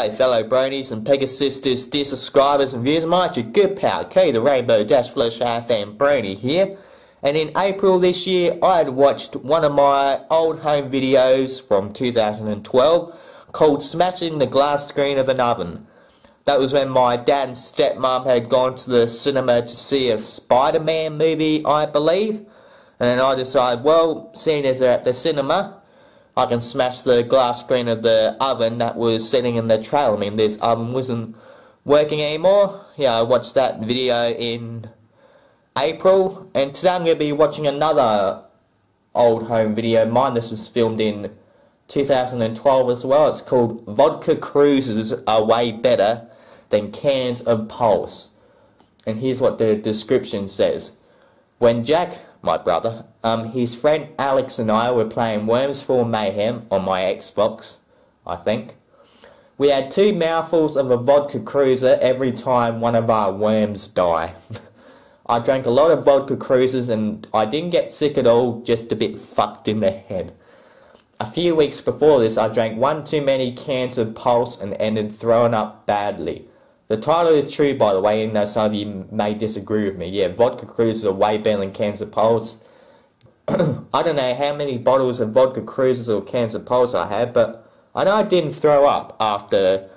G'day fellow bronies and Pegasisters, dear subscribers and viewers, my your good pal Kodie the Rainbow Dash Fluttershy fan Brony here. And in April this year I had watched one of my old home videos from 2012 called Smashing the Glass Screen of an Oven. That was when my dad and stepmom had gone to the cinema to see a Spider-Man movie I believe. And I decided, well, seeing as they're at the cinema, I can smash the glass screen of the oven that was sitting in the trailer. I mean, this oven wasn't working anymore. Yeah, I watched that video in April, and today I'm going to be watching another old home video. Mine, this was filmed in 2012 as well. It's called Vodka Cruisers Are Way Better Than Cans of Pulse. And here's what the description says. When Jack my brother. Um, his friend Alex and I were playing Worms 4 Mayhem on my Xbox, I think. We had two mouthfuls of a vodka cruiser every time one of our worms die. I drank a lot of vodka cruisers and I didn't get sick at all, just a bit fucked in the head. A few weeks before this, I drank one too many cans of Pulse and ended throwing up badly. The title is true, by the way, even though some of you may disagree with me. Yeah, vodka cruisers are way better than cans of Pulse. I don't know how many bottles of vodka cruisers or cans of Pulse I had, but I know I didn't throw up after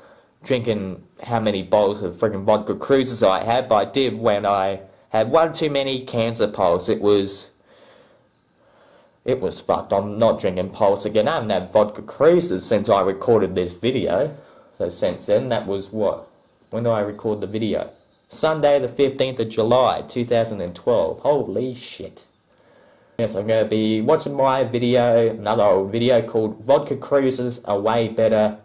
drinking how many bottles of freaking vodka cruisers I had, but I did when I had one too many cans of Pulse. It was. It was fucked. I'm not drinking Pulse again. I haven't had vodka cruisers since I recorded this video. So since then, that was what? When do I record the video? Sunday the 15th of July 2012. Holy shit. Yes, I'm going to be watching my video, another old video called Vodka Cruisers are way better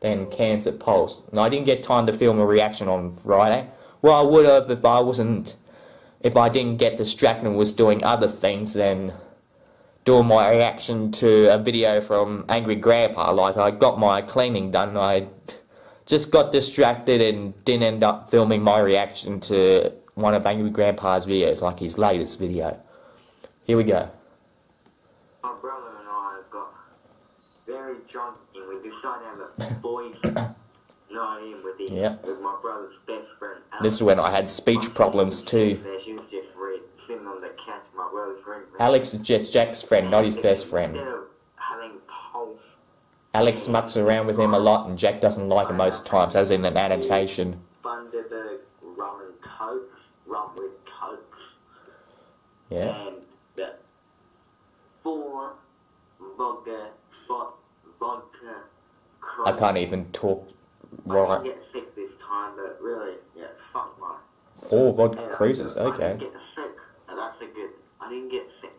than cans of Pulse. And I didn't get time to film a reaction on Friday. Well, I would have if I wasn't, if I didn't get distracted and was doing other things than doing my reaction to a video from Angry Grandpa. Like I got my cleaning done, I just got distracted and didn't end up filming my reaction to one of Angry Grandpa's videos, like his latest video. Here we go. My brother and I got very drunk and we decided to have a boys night in with, the, yep. with my brother's best friend. Alex. This is when I had speech problems too. Alex is just Jack's friend, not his best friend. Alex mucks around with him a lot, and Jack doesn't like him most times, as in an annotation. Bundaberg rum and coke, rum with coke. Yeah. And four vodka, vodka. I can't even talk right. I get sick this time, but really, yeah, fuck my. Four vodka cruisers, okay. I didn't get sick.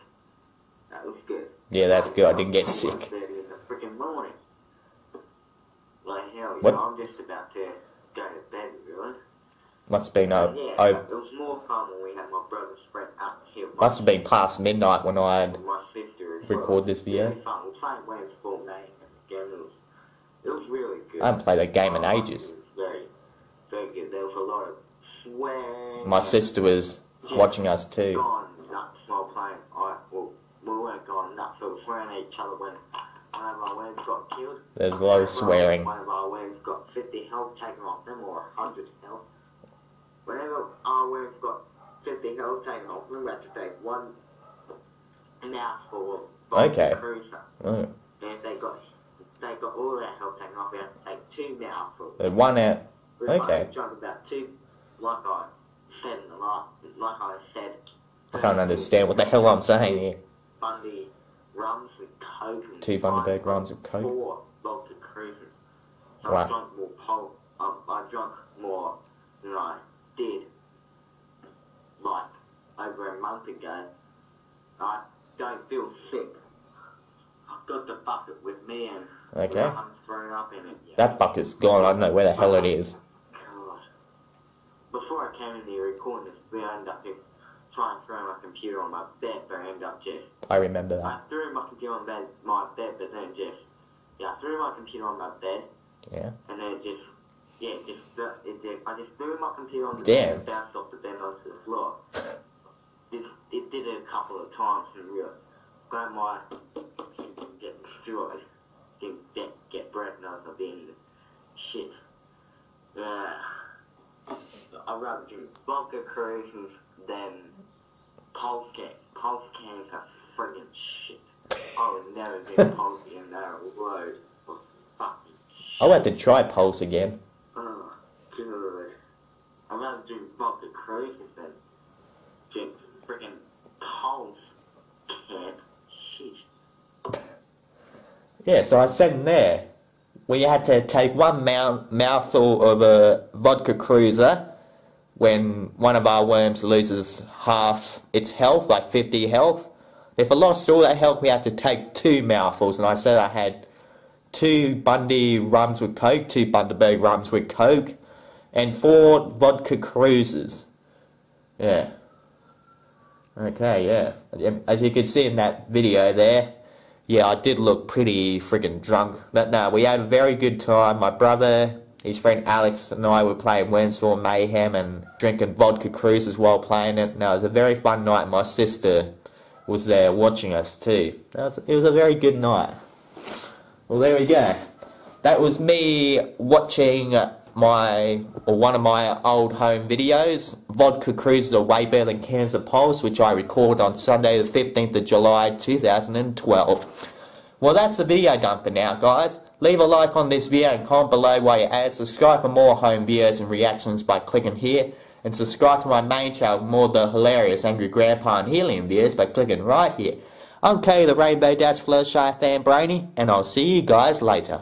That was good. Yeah, that's good. I didn't get sick. What? I'm just about to go to bed, really. Must have been uh, yeah, I, it was more fun when we had my brother's friend up here. Must have been past midnight when I had record well. this video. Really fun. We played Wayne's Ball again. It was, it was really good. I haven't played that game in ages. Very, very good. There was a lot of swearing. My sister was watching us too. Gone nuts while playing. I, well, we weren't going nuts. We were swearing at each other when of our waves got killed. There's a lot of swearing. One of our waves got 50 health taken off them, or 100 health. Whenever our waves got 50 health taken off them, we had to take one mouthful of okay. cruiser. Oh. And if they got, they got all their health taken off, we had to take two mouthfuls. Uh, one out. We okay. drunk about two, like I said in the last, like I said. I can't understand what the hell I'm saying here. Bundy rums with coke. Two Bundaberg rums of coke. Four Baltic cruises. So wow. I drank more pulp. Um, I drank more than I did like over a month ago. I don't feel sick. I've got the bucket with me and okay. I'm thrown up in it. Yeah. That bucket's gone. I don't know where the hell it is. God. Before I came in here recording this, we ended up trying to throw my computer on my bed, but I ended up just. I remember that. I threw computer on bed, my bed, but then just. Yeah, I threw my computer on my bed. Yeah. And then just. Yeah, just. Uh, it, it, I just threw my computer on the Damn. bed and bounced off the bed onto the floor. it, it did it a couple of times and real. Grandma get destroyed. Didn't get, get I was being shit. I'd rather drink vodka cruisers than pulse cans. Pulse cans are friggin' shit. I would never get pulse in there road for fucking shit. I'll have to try Pulse again. Oh, good. I'd rather drink vodka cruisers than drink friggin' pulse can. Shit. Yeah, so I said in there, we had to take one mouth, mouthful of a vodka cruiser when one of our worms loses half its health, like 50 health. If I lost all that health, we had to take two mouthfuls, and I said I had two Bundy rums with Coke, two Bundaberg rums with Coke, and four vodka cruisers. Yeah. Okay, yeah. As you can see in that video there, yeah, I did look pretty friggin' drunk. But no, we had a very good time. My brother, his friend Alex, and I were playing Wednesday Mayhem and drinking vodka cruisers while playing it. No, it was a very fun night. My sister was there watching us too. Was, it was a very good night. Well, there we go. That was me watching my or one of my old home videos. Vodka cruisers are way better than Cans of Pulse, which I recorded on Sunday the 15th of July 2012. Well, that's the video done for now, guys. Leave a like on this video and comment below while you add. Subscribe for more home videos and reactions by clicking here. And subscribe to my main channel for more of the hilarious Angry Grandpa and Helium videos by clicking right here. I'm Kodie the Rainbow Dash Fluttershy fan Brony, and I'll see you guys later.